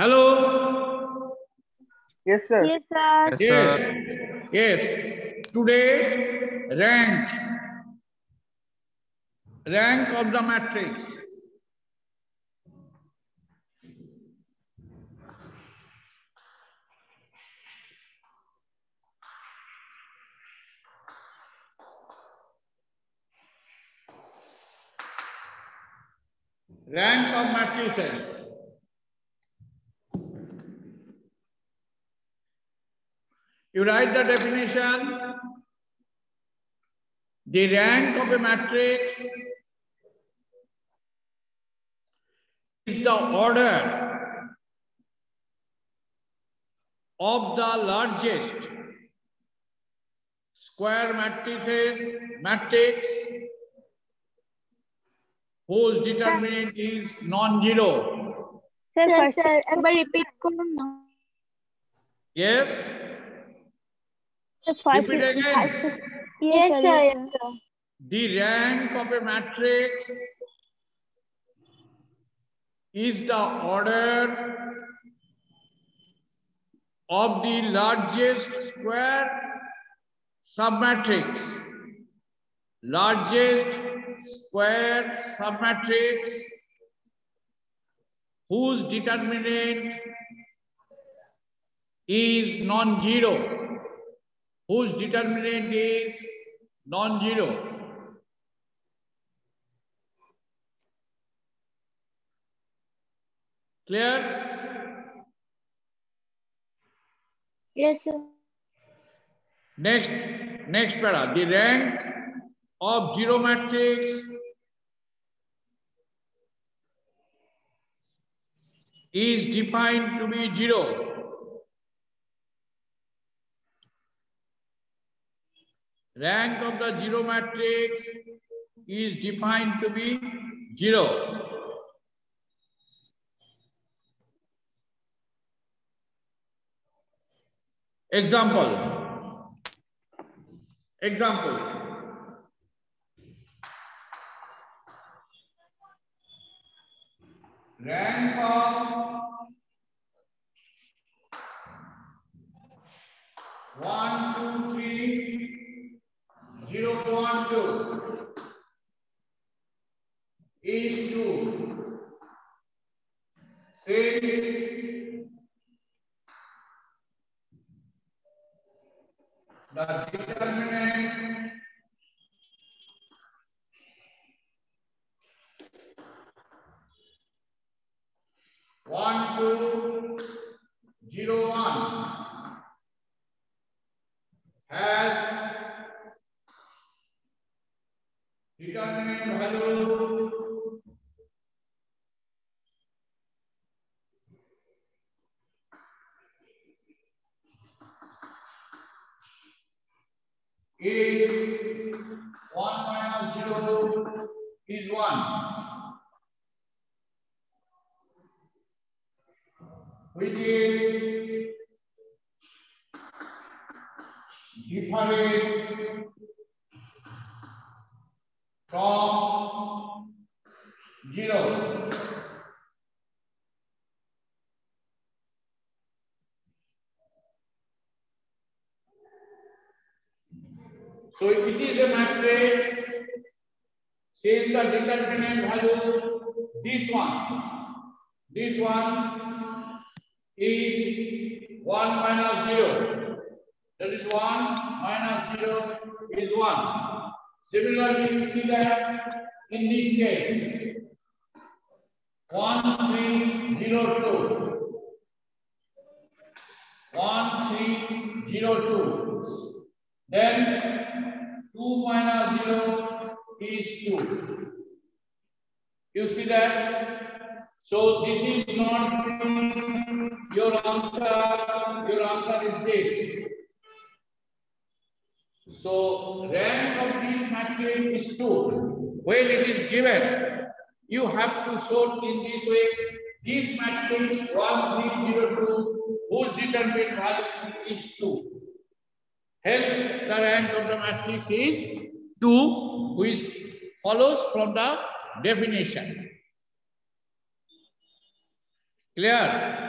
Hello? Yes, sir. Yes, sir. Yes, Yes. sir. Yes. Today, rank. Rank of the matrix. Rank of matrices. You write the definition. The rank of a matrix is the order of the largest square matrices, matrix whose determinant is non-zero. Sir, sir, sir, repeat. Yes. Sir, five Repeat fifty- again. five fifty- Yes, sir, yes, sir. The rank of a matrix is the order of the largest square submatrix. Largest square submatrix whose determinant is non-zero. Whose determinant is non-zero. Clear? Yes, sir. Next, next para. The rank of zero matrix is defined to be zero. Rank of the zero matrix is defined to be zero. Example. Example. Rank of one, two, three, zero, one, two is two. Six. The determinant one, two, zero, one has determinant value is 1 minus 0 is 1. Which is different from 0. So it is a matrix. Since the determinant value, this one, this one is 1 minus 0. That is 1 minus 0 is 1. Similarly, you see that in this case, 1, 3, 0, 2. 1, 3, 0, 2. Then 2 minus 0 is 2. You see that? So this is not your answer. Your answer is this. So rank of this matrix is 2. When it is given, you have to show in this way. This matrix 1, 3, 0, 2, whose determinant value is 2. Hence, the rank of the matrix is 2, which follows from the definition. Clear?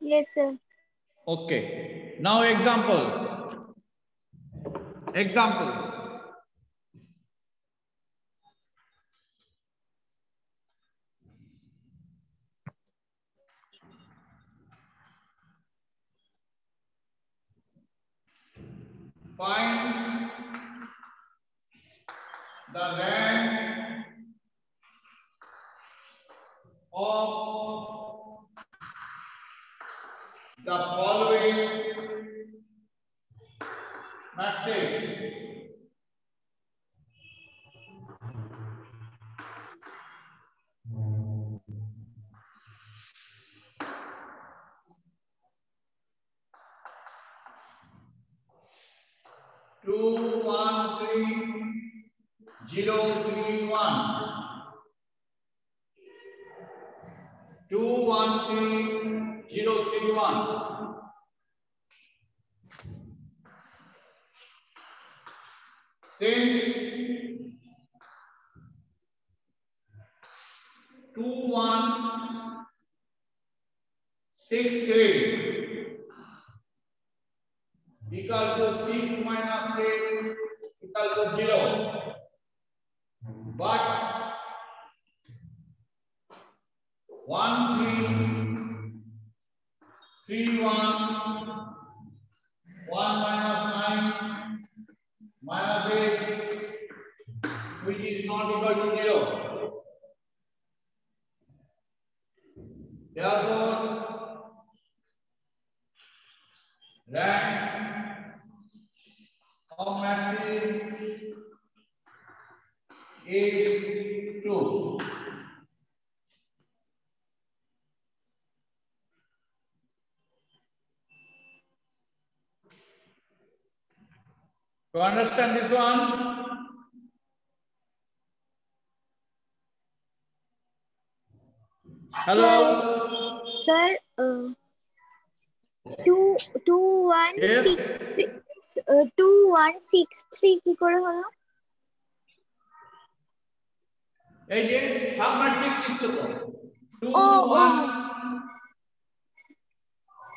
Yes, sir. Okay. Now example. Example. Find the rank of the following matrix. Two, one, three, zero, three, Two, one, three, zero, three, one. Since two, one, six, three equal to six minus six equal to zero. But one, three, three, one, one minus nine, minus eight, which is not equal to zero. Therefore, rank of matrix is two. To understand this one? Hello? Sir, uh, two, two, one, Yes? six, six, uh, two, one, six, three কি করে হলো? এই যে sub matrix লিখছো তো two ও, ও। One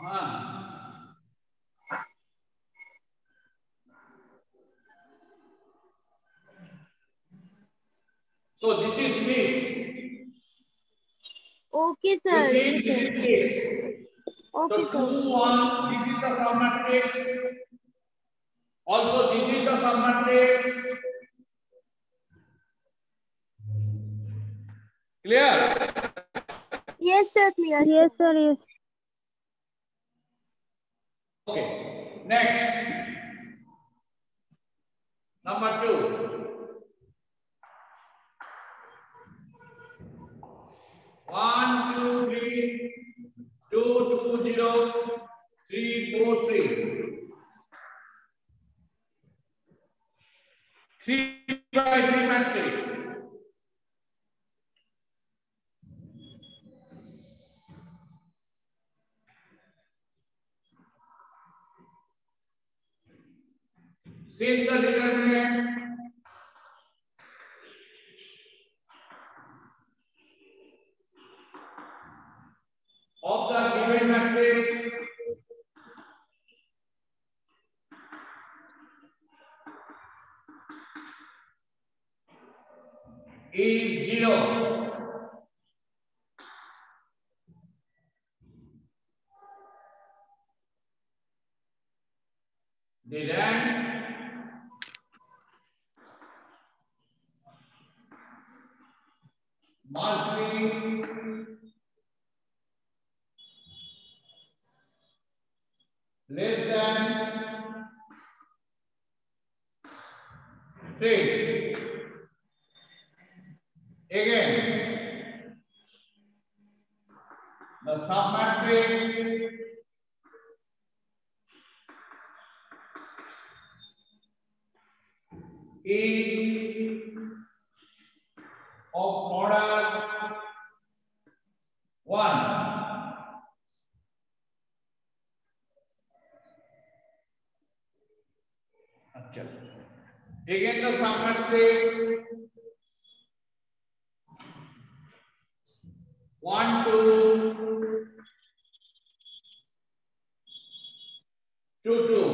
হ্যাঁ So this is six. Okay, sir. this is six. Okay, so sir. two one, this is the submatrix. Also, this is the submatrix. Clear? Yes, sir. Clear, sir. Yes, sir. Yes. Okay. Next. Number two. One, two, three, two, two, zero, three, four, three. Three by three matrix. Since the determinant one two two, two.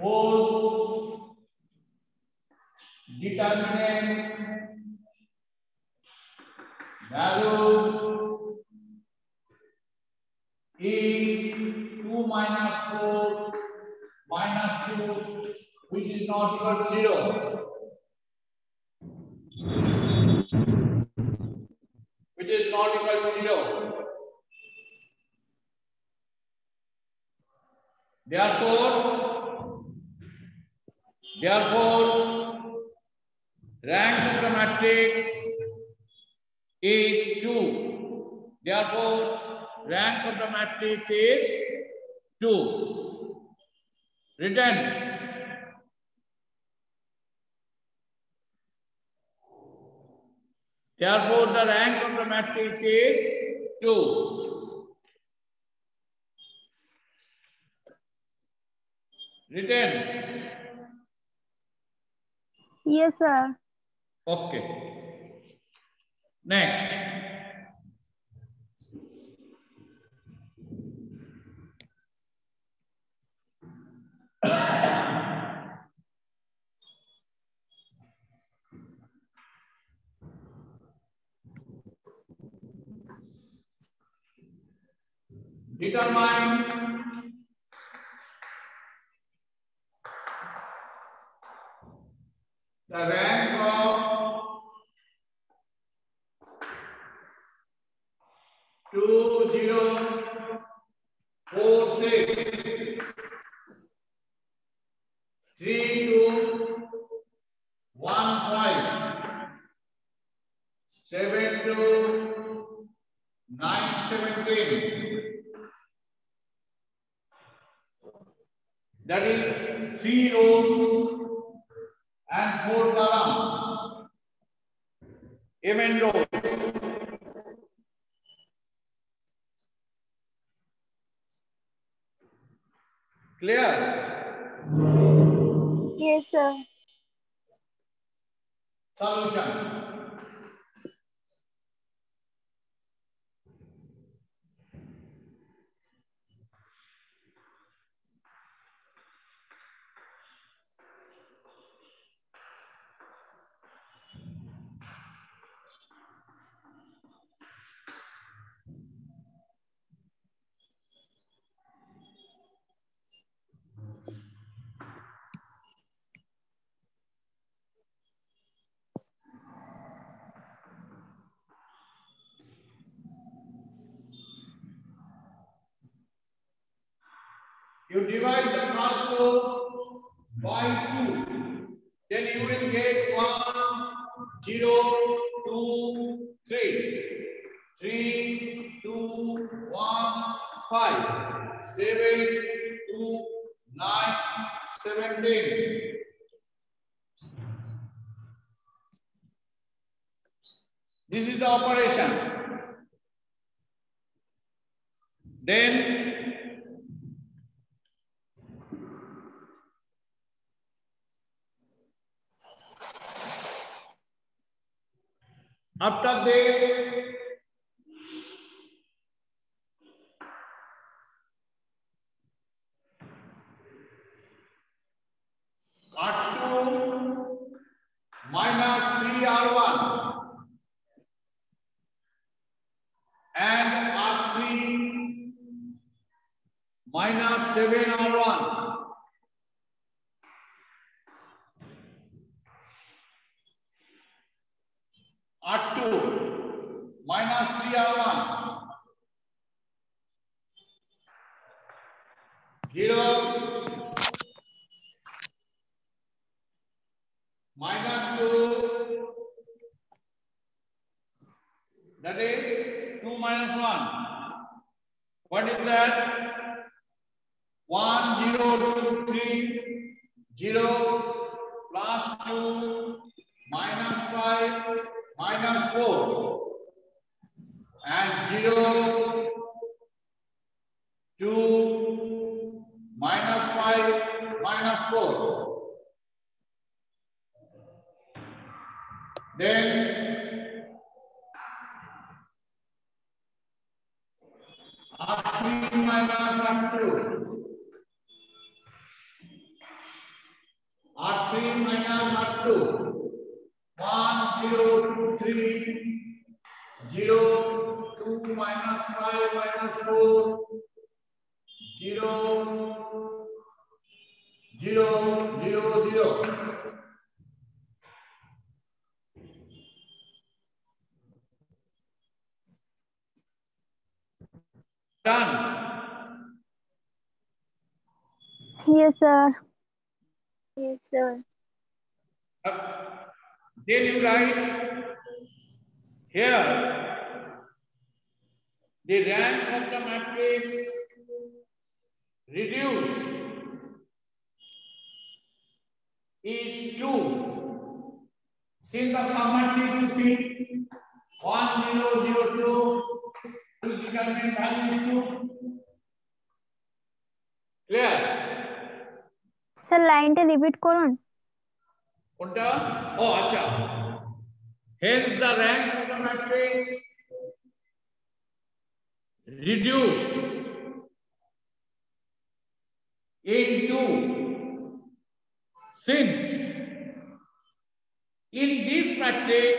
Whose determinant value is 2 minus 4 minus 2 which is not equal to 0. Which is not equal to 0. Therefore, therefore, rank of the matrix is 2. Therefore, rank of the matrix is 2. Written. Therefore, the rank of the matrix is 2. Written. Yes, sir. Okay. Next. Determine the rank of two zero four six three two one five seven two nine seventeen. That is three rows and four columns. Amen rows. Clear? Yes, sir. Solution. You divide the transpose by 2. Then you will get 1, 0, 2, 3. 3, 2, 1, 5. 7, 2, 9, 17. This is the operation. Then After this, R2 minus 3R1 and R3 minus 7R1 R2 minus 3R1 0 minus 2 that is 2 minus 1 what is that? 1 0 2 3 0 plus 2 minus 5 minus 4 and 0 2 minus 5 minus 4 then R3 minus R2. R3 minus R2. 1, 0, 2, 3, 0, 2 minus 5 minus 4, 0, 0, 0, 0. Done. Yes, sir. Yes, sir. Uh, Then you write here the rank of the matrix reduced is 2. Since the summative you is 1, 0, 0, 2, to determine value is 2. Clear? Sir, line to. কোনটা ও আচ্ছা hence the rank of the matrix reduced into since in this matrix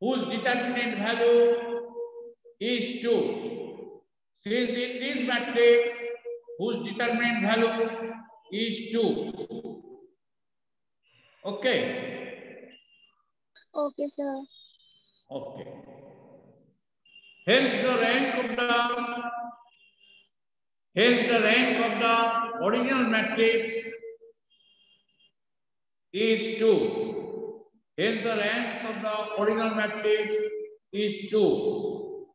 whose determinant value is 2 since in this matrix whose determinant value is 2 Okay. Okay, sir. Okay. Hence the rank of the hence the rank of the original matrix is 2. Hence the rank of the original matrix is 2.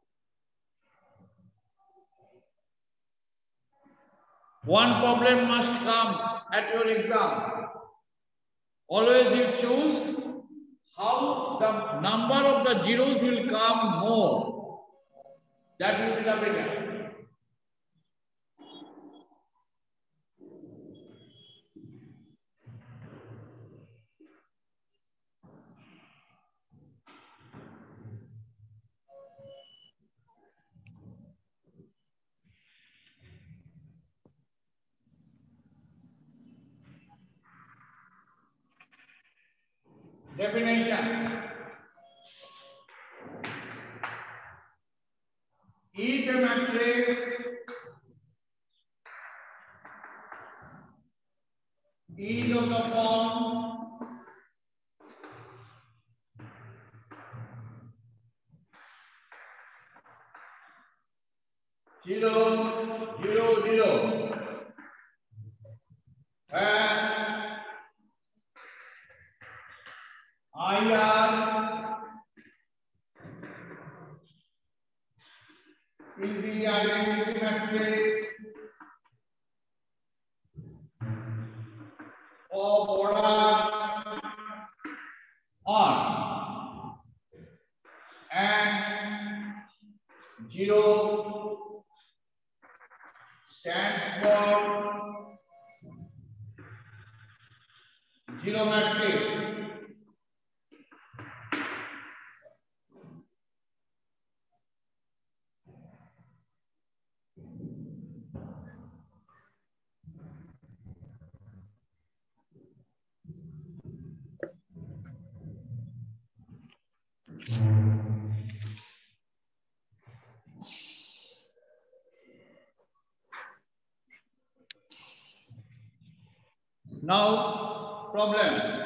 One problem must come at your exam. Always you choose how the number of the zeros will come more. That will be the better. Definition. If a matrix is of the form zero, zero, zero, and IR is the identity matrix of order R and zero stands for zero matrix. Now, problem.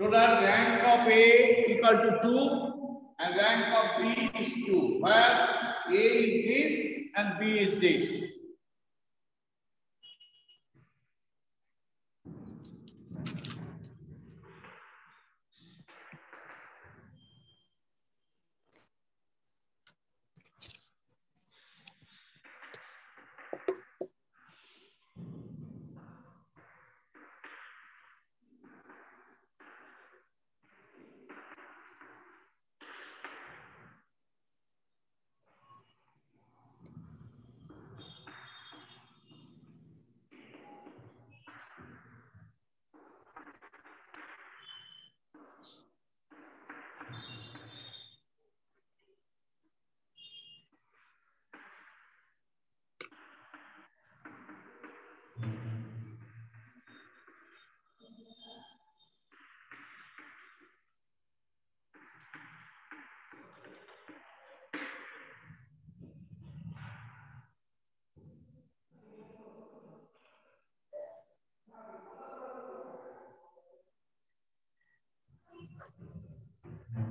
So that rank of A equal to 2 and rank of B is 2. Where A is this and B is this.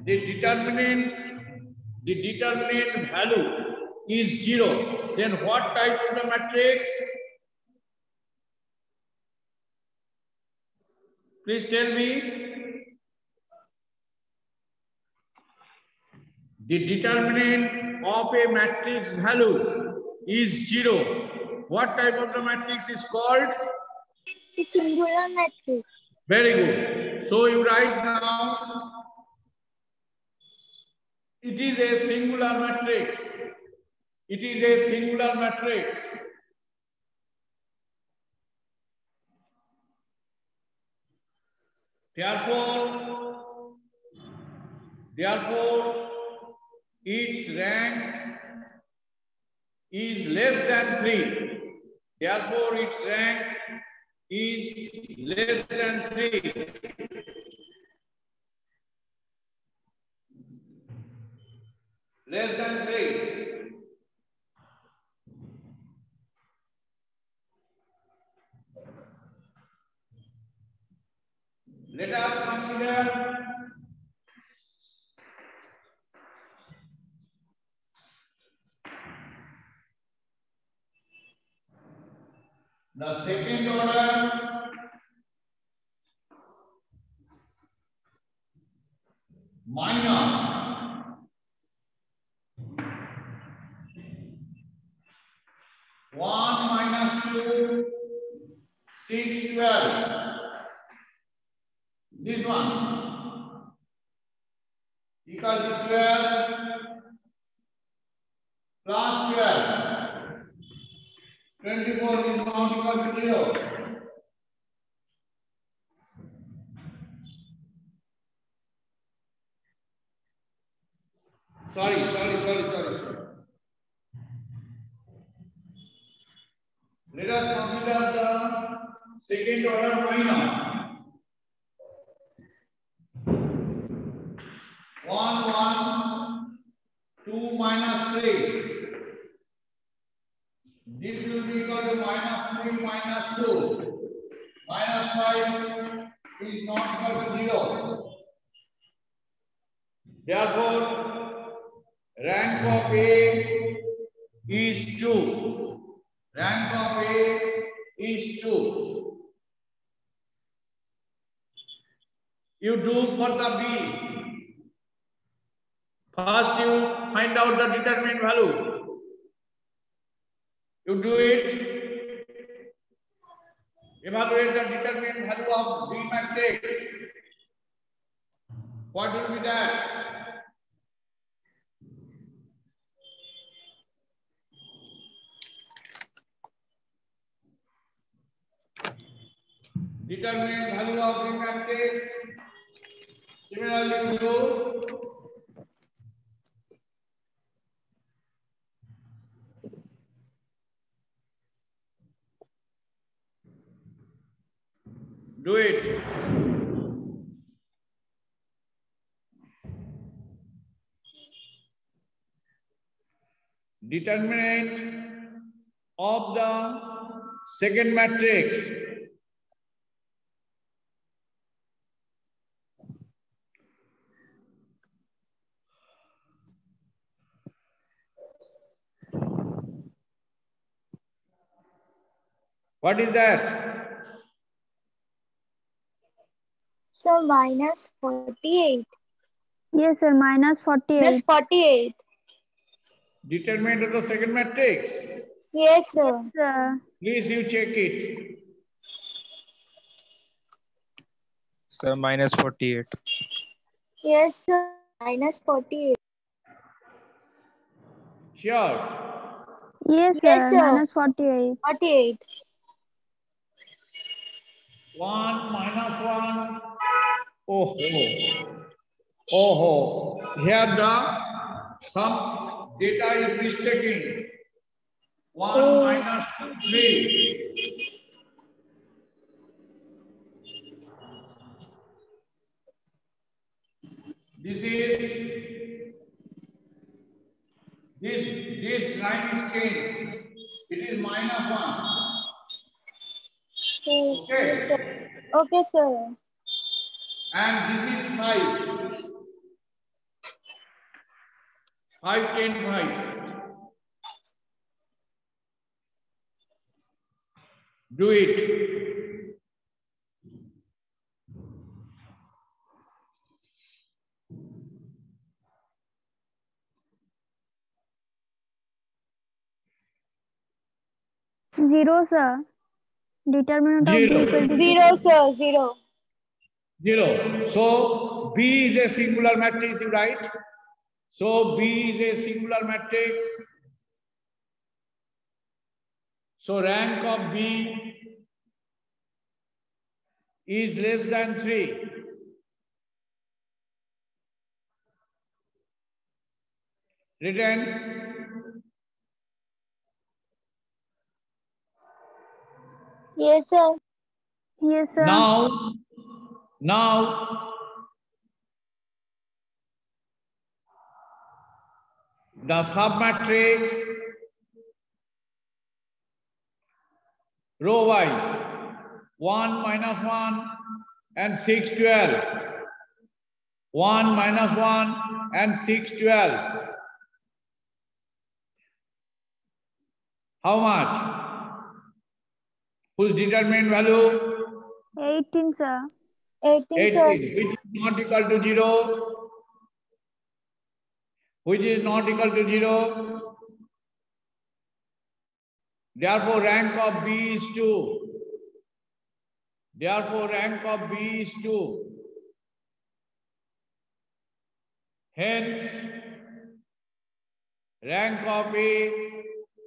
The determinant, the determinant value is zero, then what type of the matrix? Please tell me. The determinant of a matrix value is zero. What type of the matrix is called? Singular matrix. Very good. So you write now it is a singular matrix. It is a singular matrix. Therefore, therefore, its rank is less than 3. Therefore, its rank is less than 3. Less than 3. Let us consider the second order minor equal. This one equal to 12 plus 12. 24 is not equal to 0. Therefore, rank of A is two. Rank of A is 2. You do for the B. First you find out the determinant value. You do it. Evaluate the determinant value of B matrix. What will be that? Determinant value of the matrix. Similarly, do do it. Determinant of the second matrix What is that? So minus 48. Yes, sir. Minus Plus 48. 48. Determinant of the second matrix. Yes, sir. Sir. Please you check it. Sir, minus 48. Yes, sir. Minus 48. Sure. Yes, sir. Yes, sir. Minus 48. 48. 1 minus 1. Oh, oh, oh. Here the some data is mistaking. 1 Oh. minus 3. This is this this line is changed. It is minus 1. Okay, sir. Okay, sir. And this is 5. 5, 10, 5. Do it. Zero, sir. Determinant of B equal to Zero, sir. Zero. 0. So B is a singular matrix, you write. So B is a singular matrix. So rank of B is less than 3. Written Yes, sir. Yes, sir. now, now the submatrix row wise 1 minus 1 and 6 12 1 minus 1 and 6 12 how much whose determinant value 18, sir. 18, 18, sir. which is not equal to 0, which is not equal to 0. Therefore, rank of B is 2. Therefore, rank of B is 2. Hence, rank of A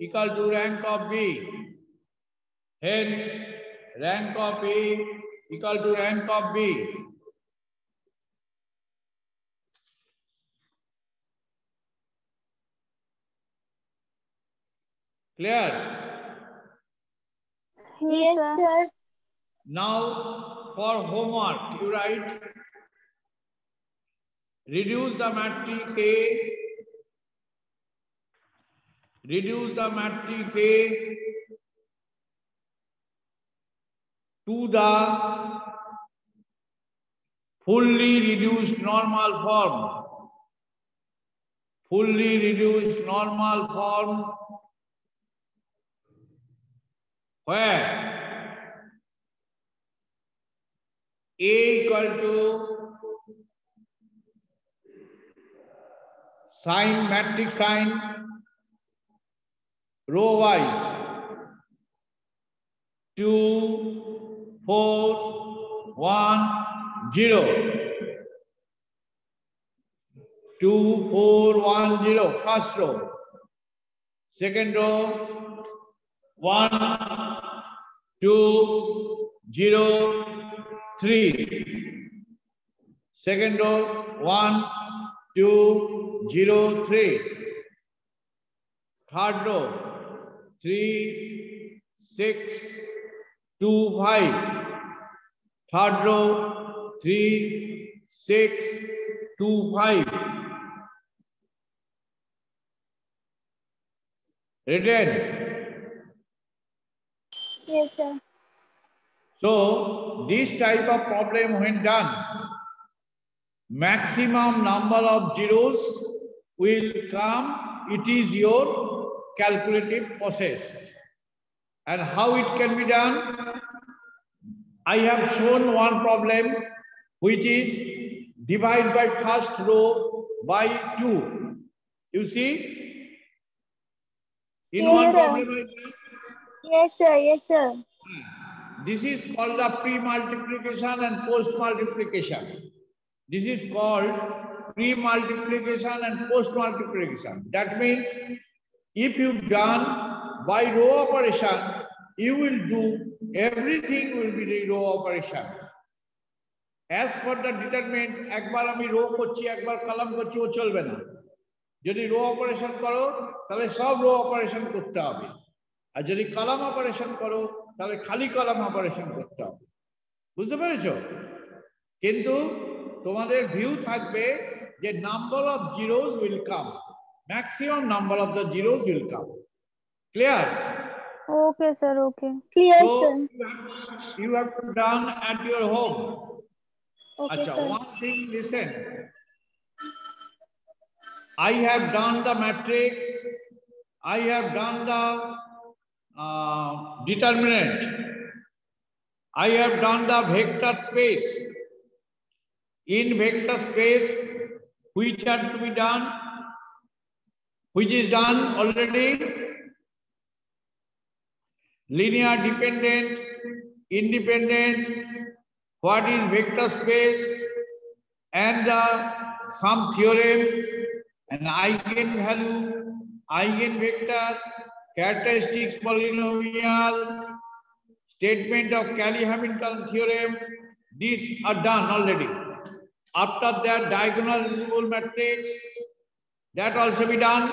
equal to rank of B. Hence, rank of A equal to rank of B. Clear? Yes, sir. Now for homework, you write reduce the matrix A, reduce the matrix A to the fully reduced normal form. Fully reduced normal form where A equal to sign matrix sign row wise two four one zero two four one zero first row second row One, two, zero, three. Second row One, two, zero, three. Third row three six two five third row three six two five written Yes, sir. So this type of problem when done, maximum number of zeros will come. It is your calculative process. And how it can be done? I have shown one problem, which is divide by first row by 2. You see? In Yes, one sir. problem, I Yes, sir. Yes, sir. this is called the pre-multiplication and post-multiplication. This is called pre-multiplication and post-multiplication. That means if you've done by row operation, you will do everything will be the row operation. As for the determinant, একবার আমি rho করছি একবার column করছি ও চলবে না। যদি rho operation করো তাহলে সব রো অপারেশন করতে হবে। আর যদি কলাম অপারেশন করো তাহলে খালি কলাম অপারেশন করতে হবে। বুঝতে পেরেছ? কিন্তু তোমাদের ভিউ থাকবে যে number of zeros will come maximum number of the zeros will come Clear? Okay, sir. Okay. Clear, so sir. You have, you have to done at your home. Okay, Achha, sir. One thing, listen. I have done the matrix. I have done the uh, determinant. I have done the vector space. In vector space, which had to be done? Which is done already? Linear dependent, independent, what is vector space, and uh, some theorem, an eigenvalue, eigenvector, characteristics polynomial, statement of Cayley-Hamilton theorem, these are done already. After that, diagonalizable matrix, that also be done.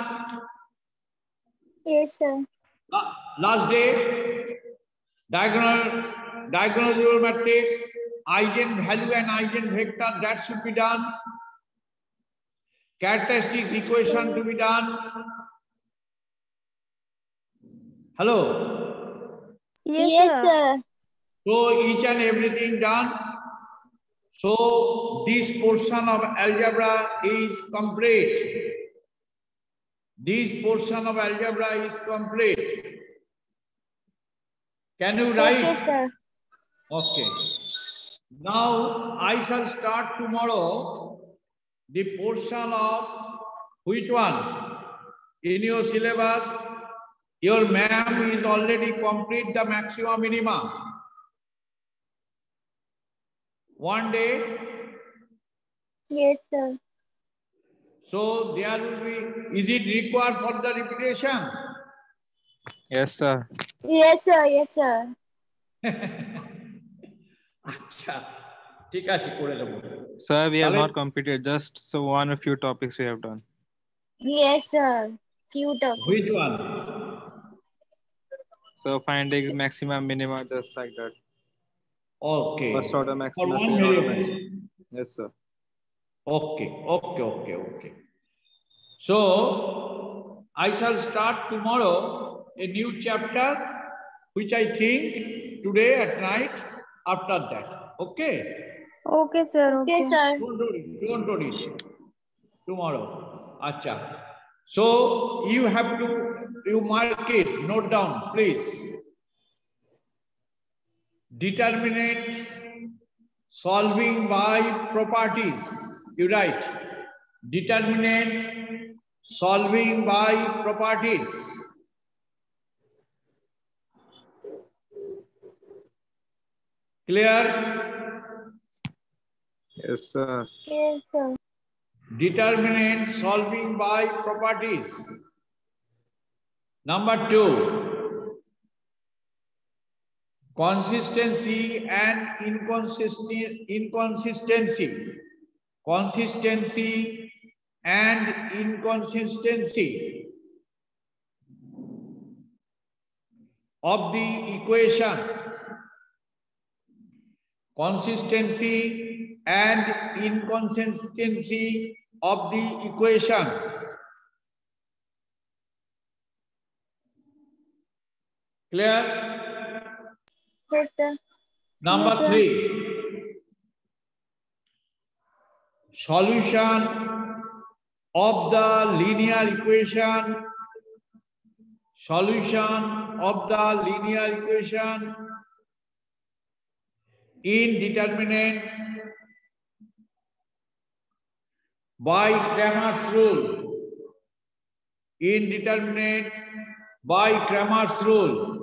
Yes, sir. La- Last day, diagonal, diagonal matrix, eigenvalue and eigenvector, that should be done. Characteristics equation to be done. Hello? Yes, Yes, sir. sir. So each and everything done. So this portion of algebra is complete. This portion of algebra is complete. Can you write? Okay, sir. Okay. Now I shall start tomorrow the portion of which one? In your syllabus, your ma'am is already complete the maxima minima. One day, Yes, sir. so there will be, is it required for the repetition? Yes, sir. Yes, sir. Yes, sir. আচ্ছা ঠিক আছে করে দেবো Sir, we have Salad- not completed. Just so one or few topics we have done. Yes, sir. Few topics. Which one? So finding maximum, minima, just like that. Okay. First order For maximum, one second order minute. maximum. Yes, sir. Okay, okay, okay, okay. So I shall start tomorrow a new chapter, which I think today at night after that. Okay? Okay, sir. Okay, Okay. sir. Don't do it. Don't do it. Tomorrow. Acha. So you have to you mark it, note down, please. Determinant solving by properties. You write. Determinant solving by properties. Clear? Yes, sir. Yes, sir. Determinant solving by properties. Number two, consistency and inconsistency, inconsistency, consistency and inconsistency of the equation. Consistency and inconsistency of the equation. Clear? Yes, number 3 Solution of the linear equation. solution of the linear equation indeterminate by Cramer's rule. Indeterminate by Cramer's rule.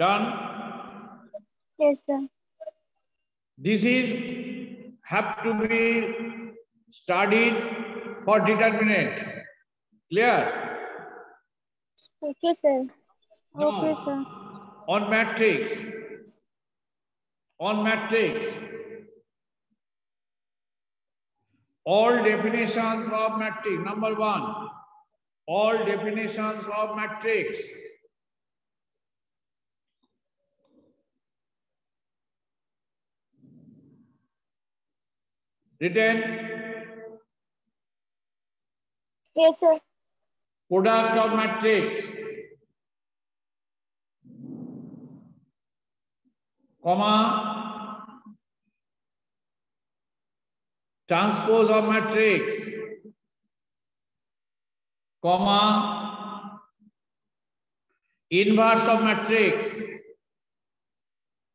Done? Yes, sir. This is have to be studied for determinate. Clear? Okay, sir. Okay, sir. on matrix, on matrix, all definitions of matrix. Number one, all definitions of matrix. Written Yes, sir. product of matrix, comma, transpose of matrix, comma, inverse of matrix,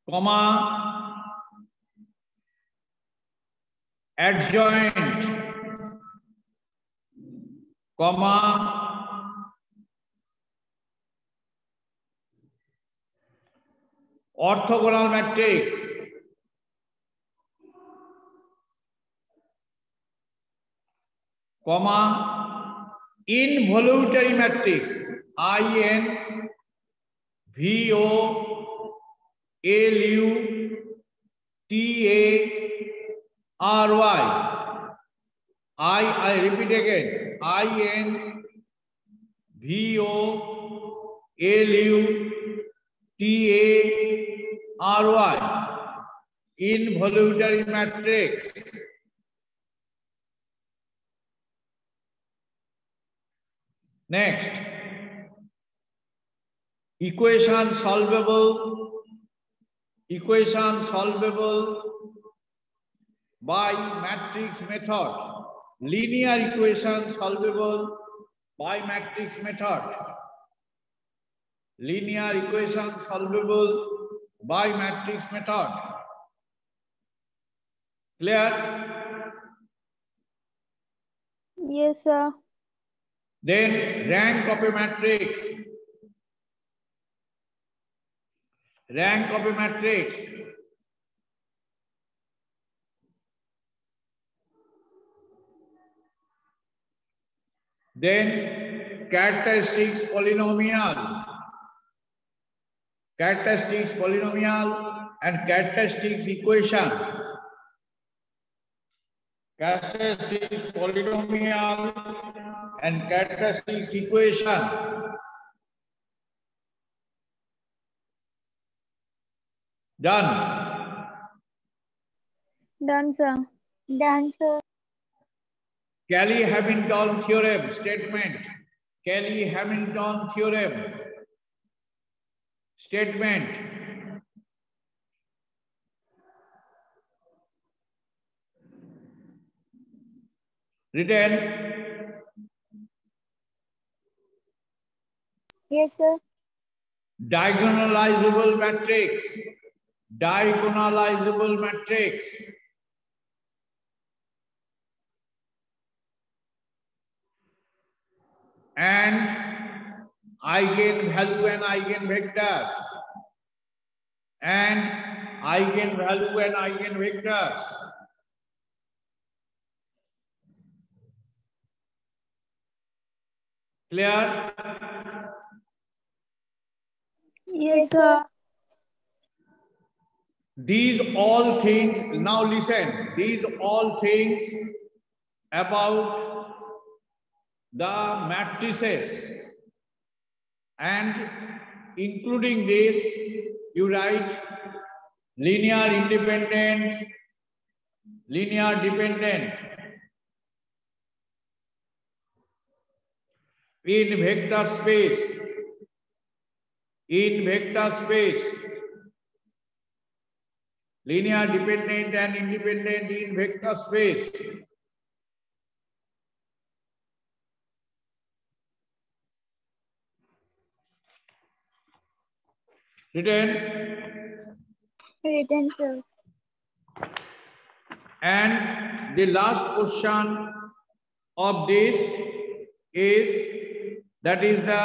comma, adjoint, comma, orthogonal matrix, comma, involuntary matrix, IN, VO, LU, TARY. I, I repeat again, IN, VO, LU, TARY. Involuntary matrix. Next, equation solvable, equation solvable by matrix method, linear equation solvable by matrix method, linear equation solvable by matrix method. Clear? Yes, sir. Then rank of a matrix. Rank of a matrix. Then characteristics polynomial. Characteristics polynomial and characteristics equation. Characteristics polynomial and characteristics equation. Done. Done, sir. Done, sir. Cayley-Hamilton theorem statement. Cayley-Hamilton theorem statement. Written Yes, sir. diagonalizable matrix. Diagonalizable matrix. And eigenvalue and eigenvectors. And eigenvalue and eigenvectors. Clear? Yes, sir. These all things, now listen, these all things about the matrices and including this, you write linear independent, linear dependent. In vector space, in vector space, linear dependent and independent in vector space. Written Written, sir. and the last question of this is that is the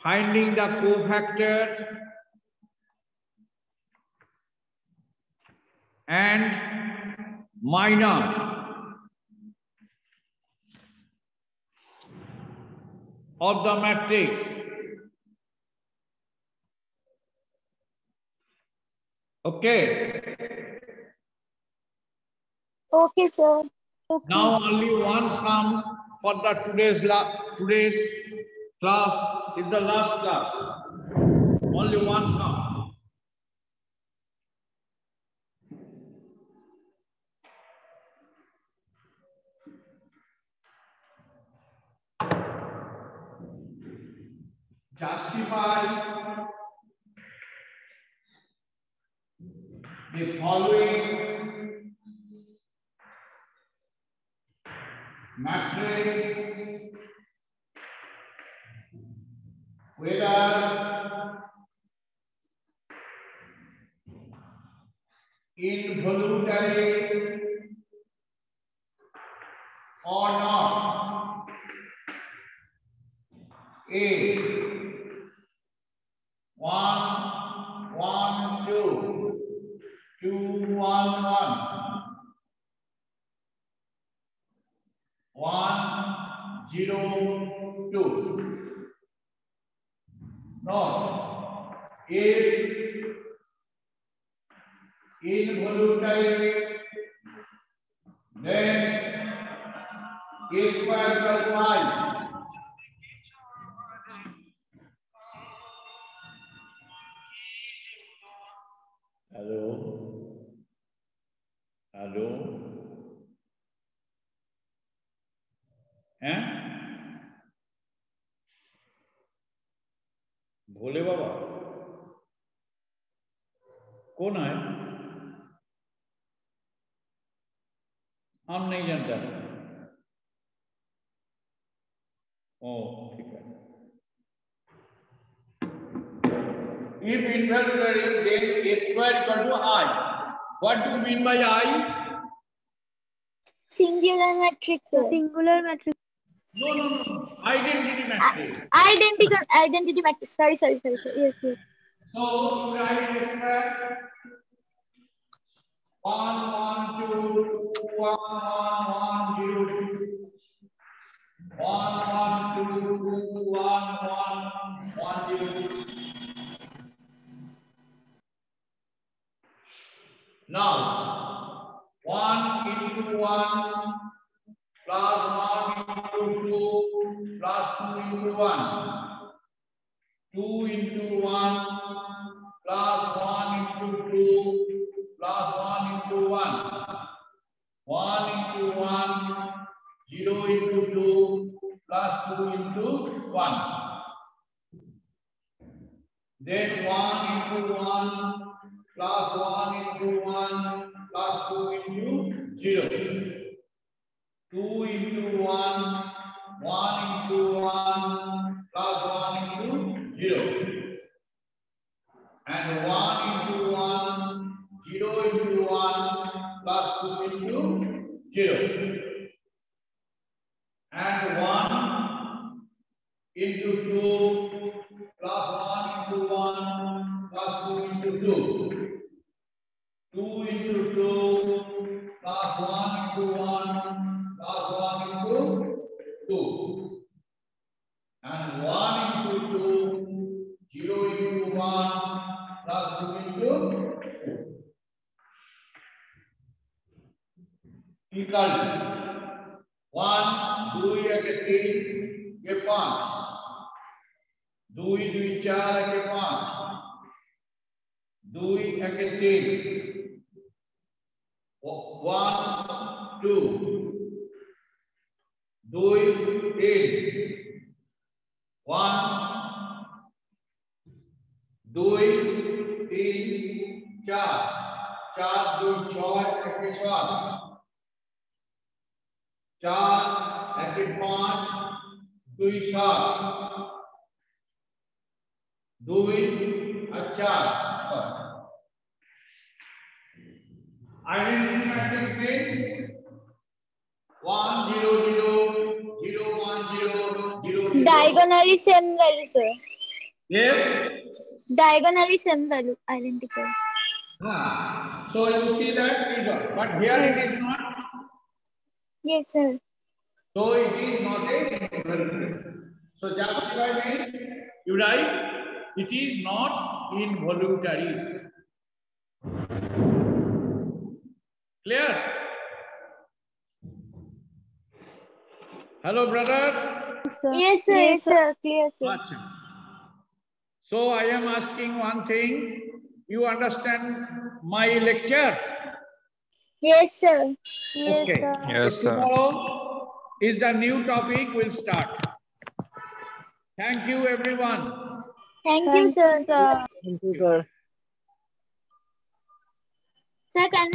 finding the cofactor and minor of the matrix. Okay, Okay, sir. Okay. now only one sum for the today's la today's class is the last class. Only one sum. Justify the following matrix whether involuntary or not. A one one two two one one one zero two. Note if involuntary then a square equal i. Hello? Hello? हैं? भोले बाबा, कौन है? हम नहीं जानते। ओ, ठीक है। If interval is square two I what do you mean by i Singular matrix, sir. Singular matrix. no no no identity matrix Identical identity matrix. Sorry, sorry, sorry. sorry. Yes, yes. So you write a square. One, one, two, one, one, one, zero, two. One, one, two, two, one, one, one, zero, two. Now, one into one plus one into two plus two into one. 2 into 1 plus 1 into 2 plus 1 into 1. 1 into 1, 0 into 2 plus 2 into 1. Then 1 into 1 plus 1 into 1 plus 2 into 0. 2 into 1, 1 into 1 plus 1 into 0. And 1 into 1, 0 into 1 plus 2 into 0. And 1 into 2 plus 1 equal one, दो एक तीन, ये पाँच। दो दो चार एक पाँच। दो एक तीन। One, two. दो तीन। वन, दो तीन, चार। चार, दो छः एक सात চার একে পাঁচ দুই সাত দুই আর চার ছয় Identity matrix means one zero zero zero one zero zero zero. Diagonally same value, sir. Yes. Diagonally same value, identical. Ah, so you see that result, but here it is not. Yes, sir. So it is not a involuntary. So justify means you write it is not involuntary. Clear? Hello, brother. sir. Yes, sir. Yes, sir. Clear, sir. Acha. So I am asking one thing. You understand my lecture? Yes, sir. Yes, Okay. sir. Yes, sir. Tomorrow is the new topic We'll start. Thank you, everyone. Thank, you, sir. Thank sir. sir. Sir, can